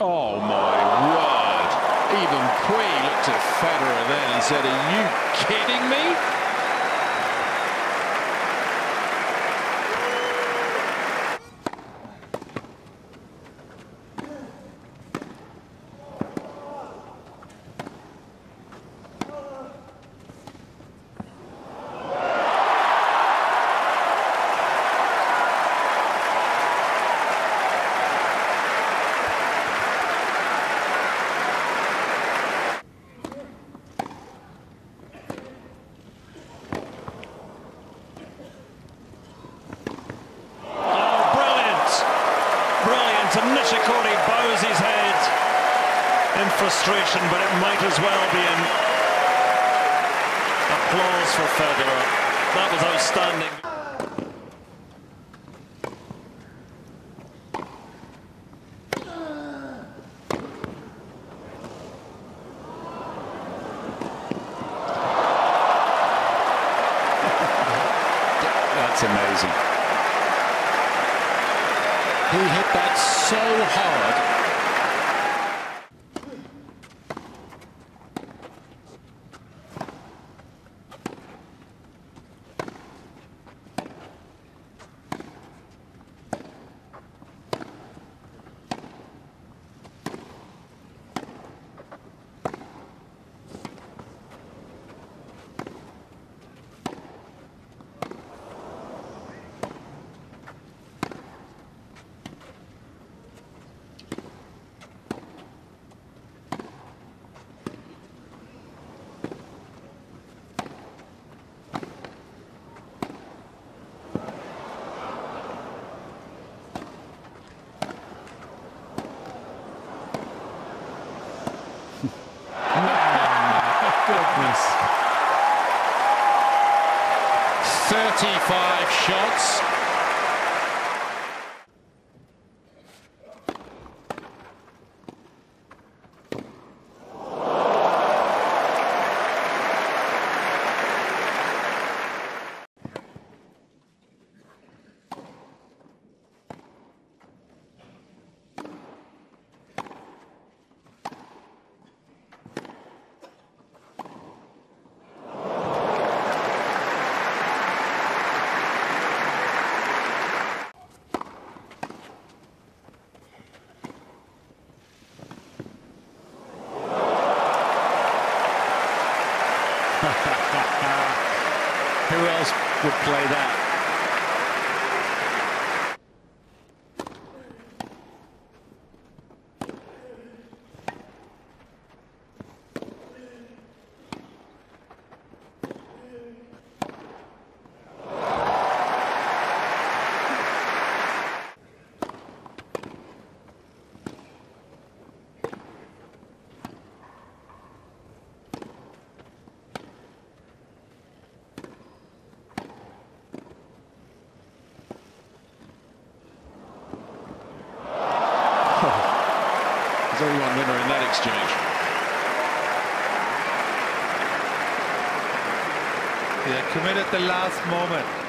Oh my word. Even Cui looked at Federer then and said, are you kidding me? In frustration, but it might as well be in. applause for Federer. That was outstanding. That's amazing. He hit that so hard goodness. 35 shots. Would play that? There's only one winner in that exchange. Yeah, committed the last moment.